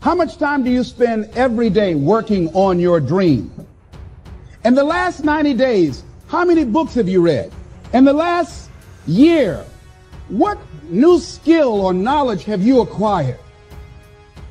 How much time do you spend every day working on your dream? In the last 90 days, how many books have you read? In the last year, what new skill or knowledge have you acquired?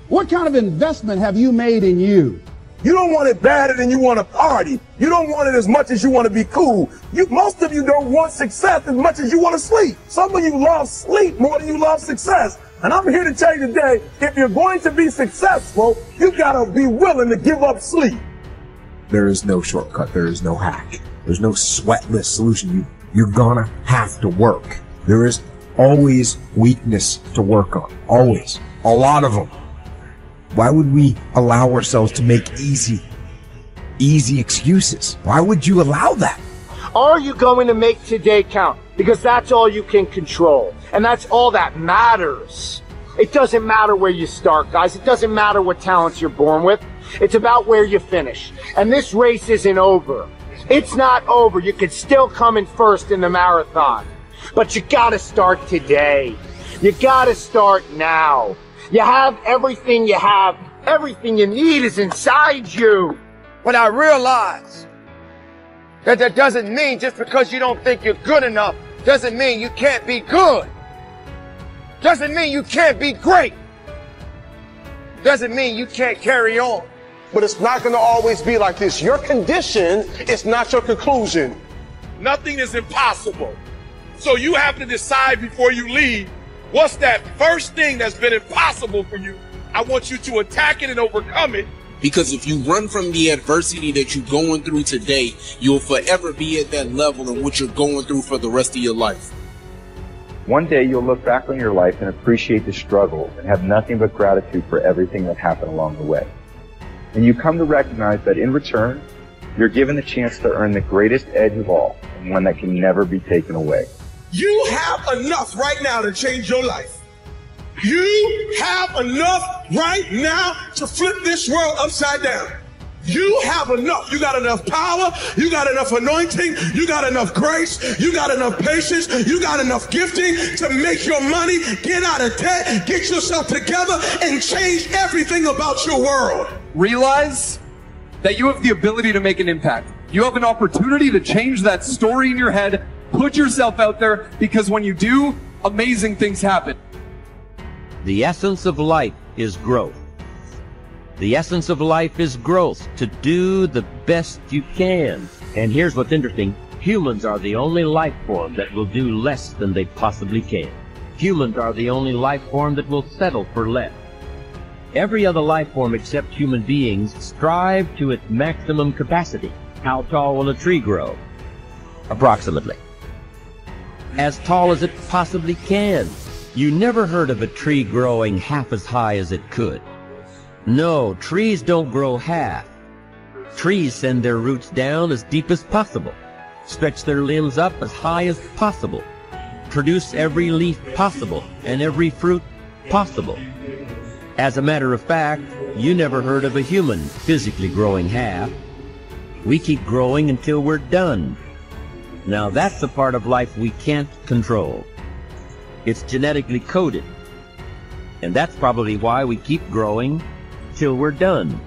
What kind of investment have you made in you? You don't want it badder than you want to party. You don't want it as much as you want to be cool. You, most of you don't want success as much as you want to sleep. Some of you love sleep more than you love success. And I'm here to tell you today, if you're going to be successful, you gotta be willing to give up sleep. There is no shortcut. There is no hack. There's no sweatless solution. You, you're gonna have to work. There is always weakness to work on. Always. A lot of them. Why would we allow ourselves to make easy, easy excuses? Why would you allow that? Are you going to make today count? Because that's all you can control. And that's all that matters. It doesn't matter where you start, guys. It doesn't matter what talents you're born with. It's about where you finish. And this race isn't over. It's not over. You can still come in first in the marathon. But you gotta start today. You gotta start now. You have everything you have. Everything you need is inside you. But I realize that that doesn't mean just because you don't think you're good enough doesn't mean you can't be good. Doesn't mean you can't be great. Doesn't mean you can't carry on. But it's not going to always be like this. Your condition is not your conclusion. Nothing is impossible. So you have to decide before you leave what's that first thing that's been impossible for you. I want you to attack it and overcome it. Because if you run from the adversity that you're going through today, you'll forever be at that level in what you're going through for the rest of your life. One day you'll look back on your life and appreciate the struggle and have nothing but gratitude for everything that happened along the way. And you come to recognize that in return, you're given the chance to earn the greatest edge of all, and one that can never be taken away. You have enough right now to change your life. You have enough right now to flip this world upside down. You have enough. You got enough power. You got enough anointing. You got enough grace. You got enough patience. You got enough gifting to make your money, get out of debt, get yourself together, and change everything about your world. Realize that you have the ability to make an impact. You have an opportunity to change that story in your head. Put yourself out there because when you do, amazing things happen. The essence of life is growth. The essence of life is growth, to do the best you can. And here's what's interesting. Humans are the only life form that will do less than they possibly can. Humans are the only life form that will settle for less. Every other life form except human beings strive to its maximum capacity. How tall will a tree grow? Approximately. As tall as it possibly can. You never heard of a tree growing half as high as it could. No, trees don't grow half. Trees send their roots down as deep as possible, stretch their limbs up as high as possible, produce every leaf possible and every fruit possible. As a matter of fact, you never heard of a human physically growing half. We keep growing until we're done. Now that's the part of life we can't control. It's genetically coded. And that's probably why we keep growing till we're done.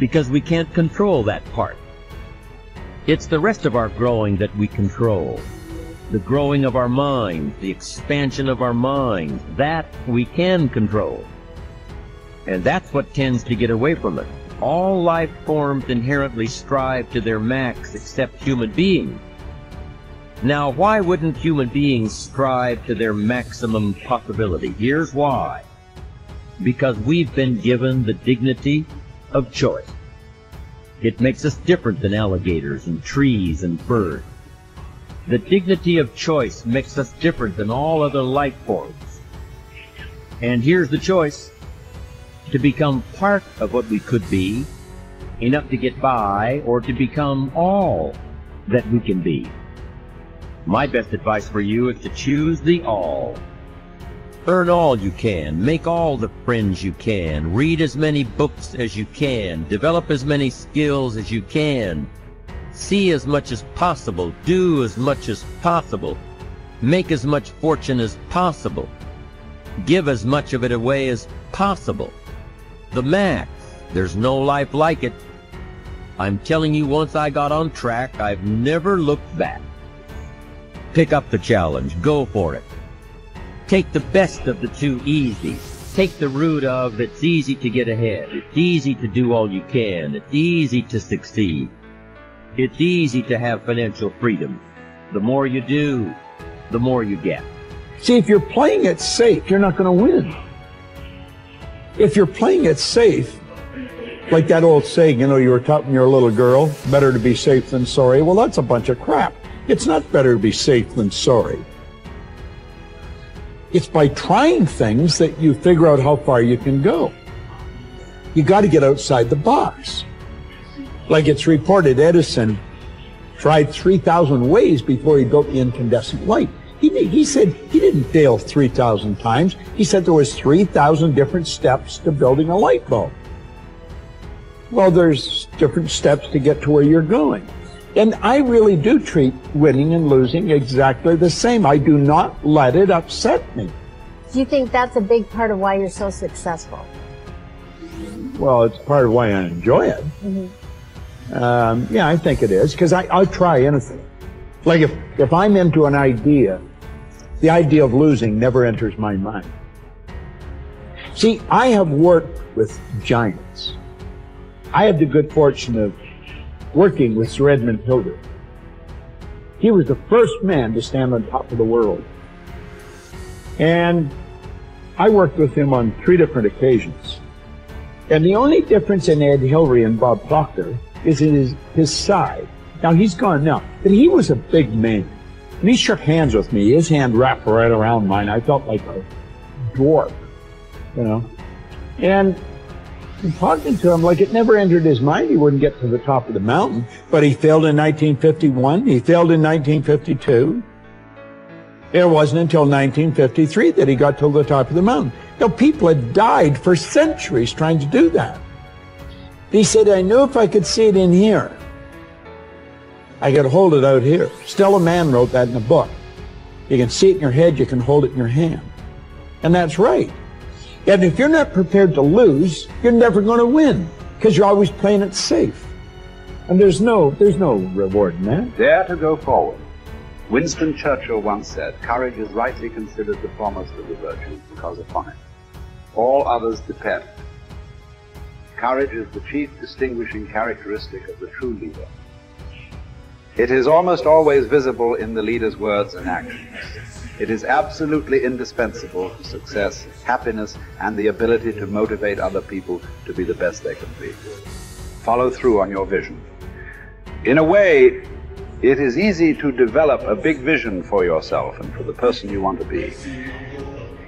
Because we can't control that part. It's the rest of our growing that we control. The growing of our mind, the expansion of our mind, that we can control. And that's what tends to get away from us. All life forms inherently strive to their max except human beings. Now, why wouldn't human beings strive to their maximum possibility? Here's why because we've been given the dignity of choice. It makes us different than alligators and trees and birds. The dignity of choice makes us different than all other life forms. And here's the choice. To become part of what we could be, enough to get by, or to become all that we can be. My best advice for you is to choose the all. Earn all you can, make all the friends you can, read as many books as you can, develop as many skills as you can, see as much as possible, do as much as possible, make as much fortune as possible, give as much of it away as possible. The max. There's no life like it. I'm telling you, once I got on track, I've never looked back. Pick up the challenge. Go for it. Take the best of the two easies. Take the route of it's easy to get ahead. It's easy to do all you can. It's easy to succeed. It's easy to have financial freedom. The more you do, the more you get. See, if you're playing it safe, you're not going to win. If you're playing it safe, like that old saying, you know, you were you're a little girl, better to be safe than sorry. Well, that's a bunch of crap. It's not better to be safe than sorry. It's by trying things that you figure out how far you can go. You got to get outside the box. Like it's reported, Edison tried 3,000 ways before he built the incandescent light. He, he said he didn't fail 3,000 times. He said there was 3,000 different steps to building a light bulb. Well, there's different steps to get to where you're going. And I really do treat winning and losing exactly the same. I do not let it upset me. Do you think that's a big part of why you're so successful? Well, it's part of why I enjoy it. Mm-hmm. Um, yeah, I think it is because I, I'll try anything. Like if, if I'm into an idea, the idea of losing never enters my mind. See, I have worked with giants. I had the good fortune of working with Sir Edmund Hillary. He was the first man to stand on top of the world. And I worked with him on three different occasions. And the only difference in Ed Hillary and Bob Proctor is in his, his side. Now he's gone now, but he was a big man. And he shook hands with me. His hand wrapped right around mine. I felt like a dwarf, you know. And talking to him like it never entered his mind he wouldn't get to the top of the mountain. But he failed in 1951. He failed in 1952. It wasn't until 1953 that he got to the top of the mountain. Know, people had died for centuries trying to do that. He said, I knew if I could see it in here, I could hold it out here. Stella Mann wrote that in a book. You can see it in your head, you can hold it in your hand. And that's right. And if you're not prepared to lose, you're never going to win because you're always playing it safe. And there's no, there's no reward in that. Dare to go forward. Winston Churchill once said, courage is rightly considered the foremost of the virtues because upon it all others depend. Courage is the chief distinguishing characteristic of the true leader. It is almost always visible in the leader's words and actions. It is absolutely indispensable to success, happiness, and the ability to motivate other people to be the best they can be. Follow through on your vision. In a way, it is easy to develop a big vision for yourself and for the person you want to be.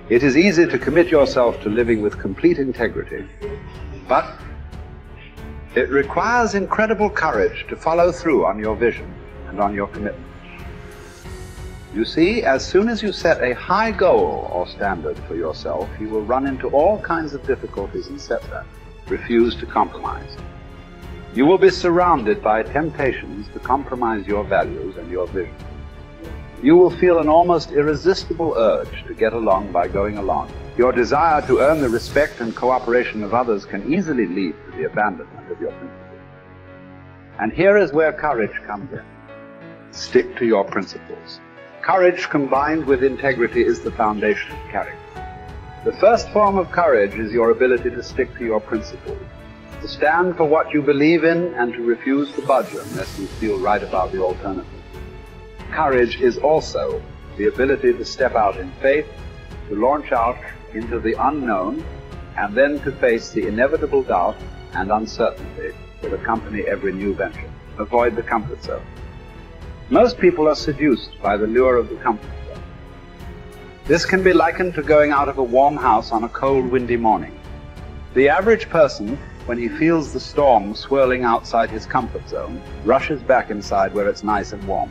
It is easy to commit yourself to living with complete integrity, but it requires incredible courage to follow through on your vision and on your commitment. You see, as soon as you set a high goal or standard for yourself, you will run into all kinds of difficulties and setbacks. Refuse to compromise. You will be surrounded by temptations to compromise your values and your vision. You will feel an almost irresistible urge to get along by going along. Your desire to earn the respect and cooperation of others can easily lead to the abandonment of your principles. And here is where courage comes in. Stick to your principles. Courage combined with integrity is the foundation of character. The first form of courage is your ability to stick to your principles, to stand for what you believe in and to refuse to budge unless you feel right about the alternative. Courage is also the ability to step out in faith, to launch out into the unknown, and then to face the inevitable doubt and uncertainty that accompany every new venture. Avoid the comfort zone. Most people are seduced by the lure of the comfort zone. This can be likened to going out of a warm house on a cold, windy morning. The average person, when he feels the storm swirling outside his comfort zone, rushes back inside where it's nice and warm.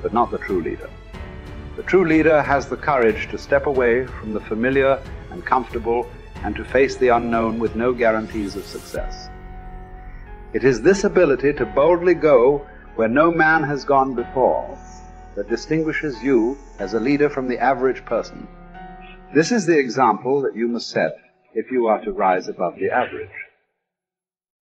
But not the true leader. The true leader has the courage to step away from the familiar and comfortable and to face the unknown with no guarantees of success. It is this ability to boldly go where no man has gone before that distinguishes you as a leader from the average person. This is the example that you must set if you are to rise above the average.